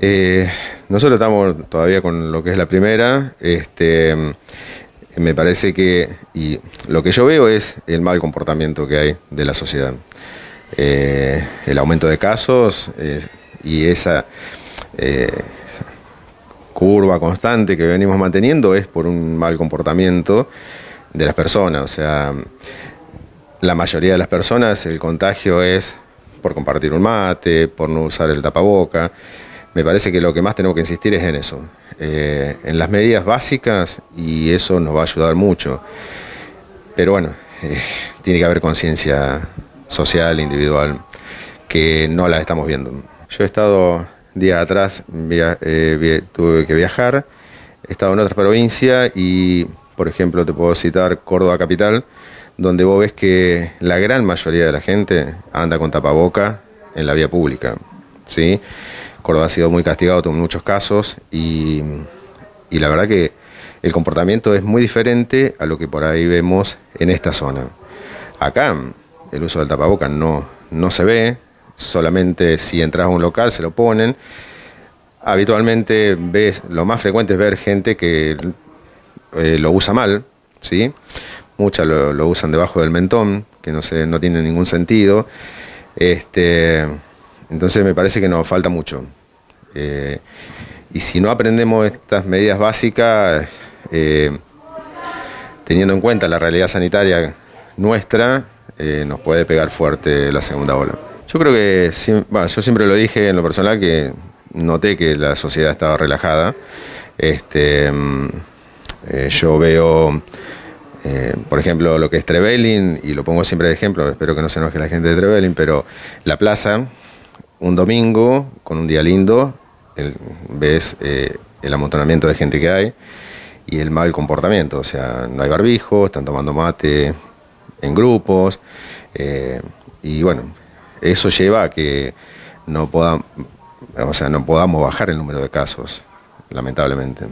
Eh, nosotros estamos todavía con lo que es la primera. Este, me parece que, y lo que yo veo es el mal comportamiento que hay de la sociedad. Eh, el aumento de casos y esa eh, curva constante que venimos manteniendo es por un mal comportamiento de las personas. O sea, la mayoría de las personas el contagio es por compartir un mate, por no usar el tapaboca. Me parece que lo que más tenemos que insistir es en eso, eh, en las medidas básicas y eso nos va a ayudar mucho. Pero bueno, eh, tiene que haber conciencia social, individual, que no la estamos viendo. Yo he estado días atrás, eh, tuve que viajar, he estado en otra provincia y, por ejemplo, te puedo citar Córdoba Capital, donde vos ves que la gran mayoría de la gente anda con tapaboca en la vía pública. ¿sí? Córdoba ha sido muy castigado en muchos casos y, la verdad que el comportamiento es muy diferente a lo que por ahí vemos en esta zona. Acá el uso del tapaboca no, no se ve, solamente si entras a un local se lo ponen. Habitualmente ves, lo más frecuente es ver gente que eh, lo usa mal, ¿sí? Muchas lo, usan debajo del mentón, que no, se, no tiene ningún sentido. Este, entonces me parece que nos falta mucho. Eh, y si no aprendemos estas medidas básicas, eh, teniendo en cuenta la realidad sanitaria nuestra, eh, nos puede pegar fuerte la segunda ola. Yo creo que, yo siempre lo dije en lo personal que noté que la sociedad estaba relajada. Este, mm, yo veo por ejemplo, lo que es Trevelin, y lo pongo siempre de ejemplo, espero que no se enoje la gente de Trevelin, pero la plaza, un domingo, con un día lindo, ves eh, el amontonamiento de gente que hay y el mal comportamiento, o sea, no hay barbijo, están tomando mate en grupos, eh, y bueno, eso lleva a que no, o sea, no podamos bajar el número de casos, lamentablemente.